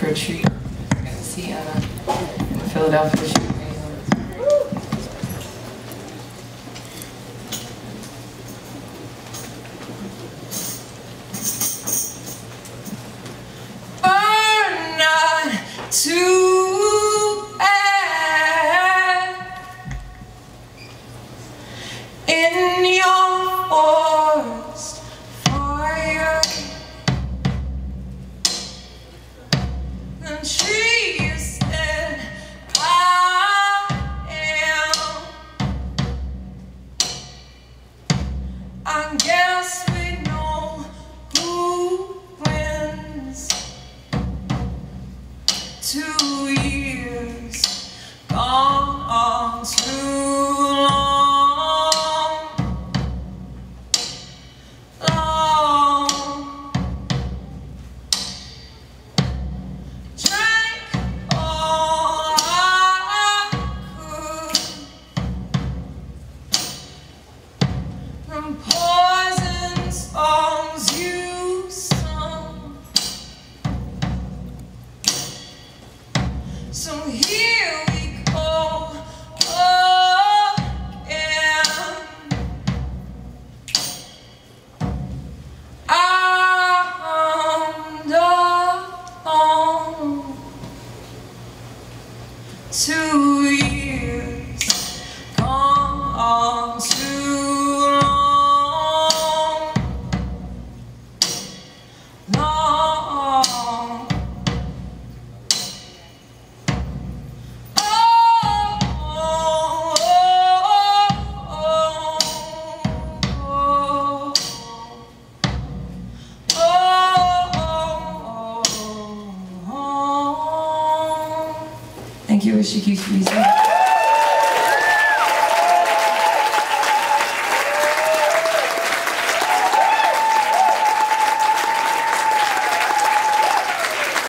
for a treat. I got to see Anna in the Philadelphia. Burn not too Two years gone on too long. Oh. Long. Drank all I could So here we go again. I'm alone. Two years Thank you, Rishiki Frieza.